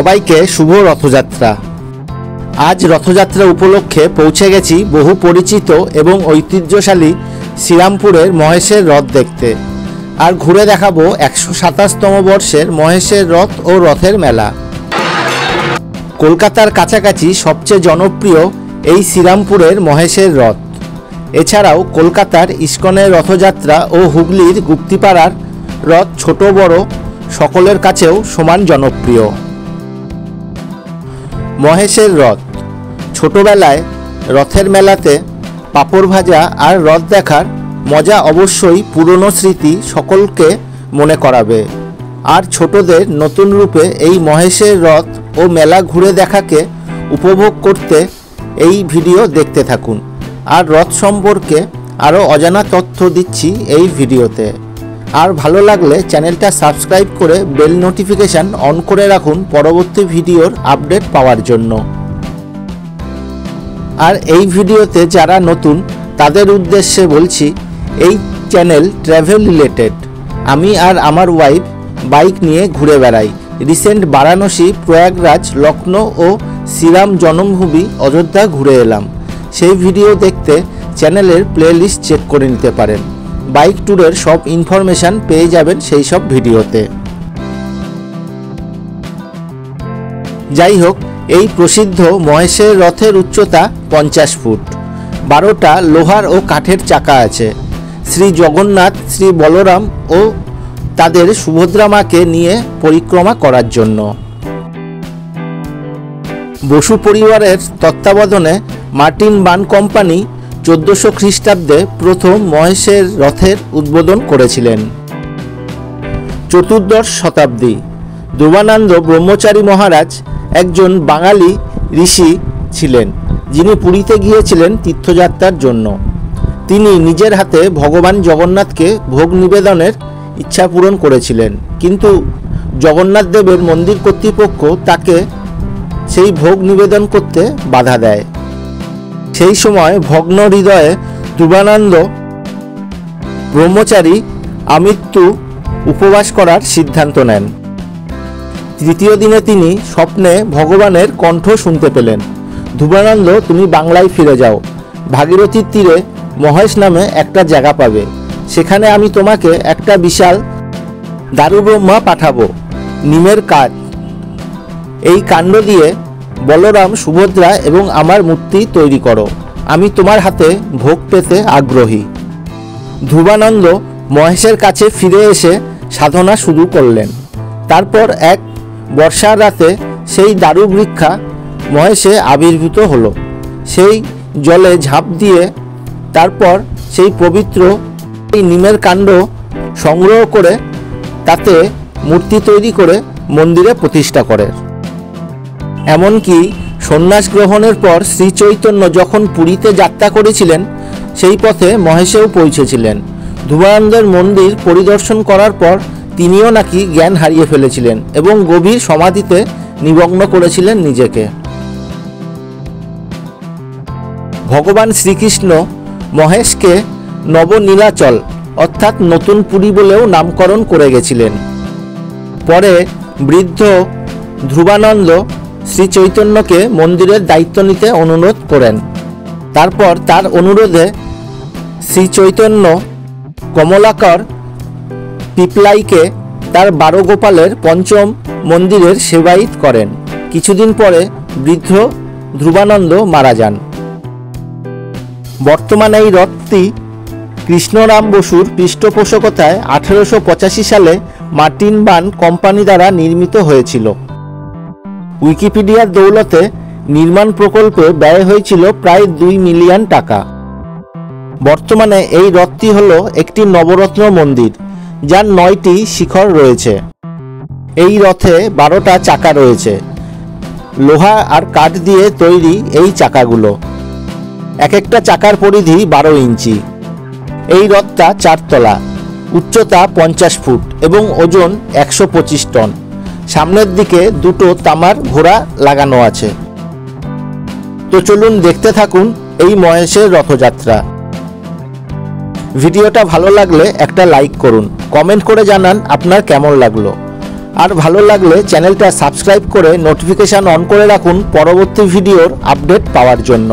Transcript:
সবাইকে শুভ রথযাত্রা। আজ রথযাত্রা উপলক্ষে পৌঁছে গেছি বহু পরিচিত এবং ঐতিহ্যশালী শ্রীরামপুরের মহেশের রথ দেখতে। আর ঘুরে দেখাবো একশো সাতাশতম বর্ষের মহেশের রথ ও রথের মেলা। কলকাতার কাছাকাছি সবচেয়ে জনপ্রিয় এই শ্রীরামপুরের মহেশের রথ। এছাড়াও কলকাতার ইস্কনের রথযাত্রা ও হুগলির গুপ্তিপাড়ার রথ ছোট বড়, সকলের কাছেও সমান জনপ্রিয়। মহেশের রথ। ছোটবেলায় রথের মেলাতে পাঁপড় ভাজা আর রথ দেখার মজা অবশ্যই পুরনো স্মৃতি সকলকে মনে করাবে। আর ছোটদের নতুন রূপে এই মহেশের রথ ও মেলা ঘুরে দেখাকে উপভোগ করতে এই ভিডিও দেখতে থাকুন। আর রথ সম্পর্কে আরও অজানা তথ্য দিচ্ছি এই ভিডিওতে। আর ভালো লাগলে চ্যানেলটা সাবস্ক্রাইব করে বেল নোটিফিকেশান অন করে রাখুন পরবর্তী ভিডিওর আপডেট পাওয়ার জন্য। আর এই ভিডিওতে যারা নতুন, তাদের উদ্দেশ্যে বলছি, এই চ্যানেল ট্র্যাভেল রিলেটেড। আমি আর আমার ওয়াইফ বাইক নিয়ে ঘুরে বেড়াই। রিসেন্ট বারাণসী, প্রয়াগরাজ, লখনৌ ও শ্রীরাম জন্মভূমি, অযোধ্যা ঘুরে এলাম। সেই ভিডিও দেখতে চ্যানেলের প্লেলিস্ট চেক করে নিতে পারেন। বাইক ট্যুরের সব ইনফরমেশান পেয়ে যাবেন সেই সব ভিডিওতে। যাই হোক এই প্রসিদ্ধ মহেশের রথের উচ্চতা পঞ্চাশ ফুট। বারোটা লোহার ও কাঠের চাকা আছে। শ্রী জগন্নাথ, শ্রী বলরাম ও তাদের সুভদ্রা মাকে নিয়ে পরিক্রমা করার জন্য। বসু পরিবারের তত্ত্বাবধানে মার্টিন বান কোম্পানি চোদ্দশো খ্রিস্টাব্দে প্রথম মহেশের রথের উদ্বোধন করেছিলেন। চতুর্দশ শতাব্দী। ধ্রুবানন্দ ব্রহ্মচারী মহারাজ একজন বাঙালি ঋষি ছিলেন, যিনি পুরীতে গিয়েছিলেন তীর্থযাত্রার জন্য। তিনি নিজের হাতে ভগবান জগন্নাথকে ভোগ নিবেদনের ইচ্ছা পূরণ করেছিলেন, কিন্তু জগন্নাথ দেবের মন্দির কর্তৃপক্ষ তাকে সেই ভোগ নিবেদন করতে বাধা দেয়। সেই সময় ভগ্ন হৃদয়ে ধ্রুবানন্দ ব্রহ্মচারী আমৃত্যু উপবাস করার সিদ্ধান্ত নেন। তৃতীয় দিনে তিনি স্বপ্নে ভগবানের কণ্ঠ শুনতে পেলেন। ধ্রুবানন্দ তুমি বাংলায় ফিরে যাও। ভাগীরথীর তীরে মহেশ নামে একটা জায়গা পাবে। সেখানে আমি তোমাকে একটা বিশাল দারুব্রহ্মা পাঠাবো। নিমের কাজ। এই কাণ্ড দিয়ে বলরাম, সুভদ্রা এবং আমার মূর্তি তৈরি করো। আমি তোমার হাতে ভোগ পেতে আগ্রহী। ধ্রুবানন্দ মহেশের কাছে ফিরে এসে সাধনা শুরু করলেন। তারপর এক বর্ষার রাতে সেই দারু বৃক্ষা মহেশে আবির্ভূত হলো। সেই জলে ঝাঁপ দিয়ে তারপর সেই পবিত্র এই নিমের কাণ্ড সংগ্রহ করে তাতে মূর্তি তৈরি করে মন্দিরে প্রতিষ্ঠা করে। এমনকি সন্ন্যাস গ্রহণের পর শ্রী চৈতন্য যখন পুরীতে যাত্রা করেছিলেন, সেই পথে মহেশেও পৌঁছেছিলেন। ধ্রুবানন্দের মন্দির পরিদর্শন করার পর তিনিও নাকি জ্ঞান হারিয়ে ফেলেছিলেন এবং গভীর সমাধিতে নিমগ্ন করেছিলেন নিজেকে। ভগবান শ্রীকৃষ্ণ মহেশকে নবনীলাচল অর্থাৎ নতুন পুরী বলেও নামকরণ করে গেছিলেন। পরে বৃদ্ধ ধ্রুবানন্দ শ্রী চৈতন্যকে মন্দিরের দায়িত্ব নিতে অনুরোধ করেন। তারপর তার অনুরোধে শ্রী চৈতন্য কমলাকর পিপলাইকে তার বারো গোপালের পঞ্চম মন্দিরের সেবায়িত করেন। কিছুদিন পরে বৃদ্ধ ধ্রুবানন্দ মারা যান। বর্তমানে এই রথটি কৃষ্ণরাম বসুর পৃষ্ঠপোষকতায় আঠেরোশো পঁচাশি সালে মার্টিন বান কোম্পানি দ্বারা নির্মিত হয়েছিল। উইকিপিডিয়ার দৌলতে নির্মাণ প্রকল্পে ব্যয় হয়েছিল প্রায় দুই মিলিয়ন টাকা। বর্তমানে এই রথটি হল একটি নবরত্ন মন্দির, যার নয়টি শিখর রয়েছে। এই রথে বারোটা চাকা রয়েছে। লোহা আর কাঠ দিয়ে তৈরি এই চাকাগুলো। এক একটা চাকার পরিধি বারো ইঞ্চি। এই রথটা চারতলা, উচ্চতা পঞ্চাশ ফুট এবং ওজন একশো পঁচিশ টন। সামনের দিকে দুটো তামার ঘোড়া লাগানো আছে। তো চলুন দেখতে থাকুন এই মহেশের রথযাত্রা। ভিডিওটা ভালো লাগলে একটা লাইক করুন, কমেন্ট করে জানান আপনার কেমন লাগল। আর ভালো লাগলে চ্যানেলটা সাবস্ক্রাইব করে নোটিফিকেশান অন করে রাখুন পরবর্তী ভিডিওর আপডেট পাওয়ার জন্য।